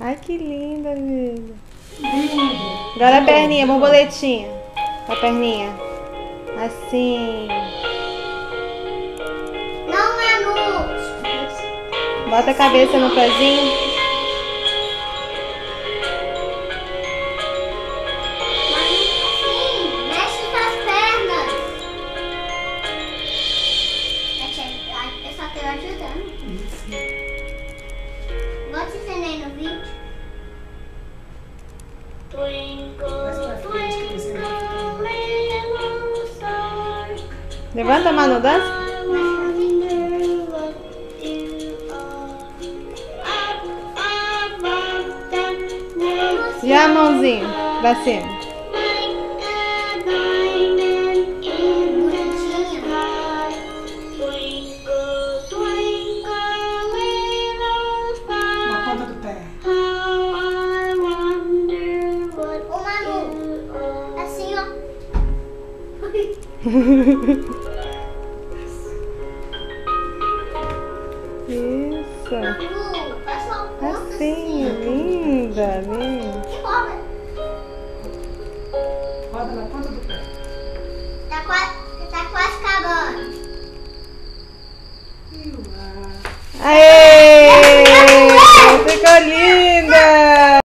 Ai, que linda, amiga. Agora a perninha, borboletinha. A perninha. Assim. Não, Manu. Bota a cabeça no pezinho. Manu, assim. Mexe com as pernas. Eu só tô ajudando. Ensinei no vídeo. Você Levanta a mão, dança. E a mãozinha pra cima. Isso. Manu, faz uma ponta Assim, linda, linda. Roda. Roda na ponta do pé. Tá quase, tá quase acabando. E. Aê!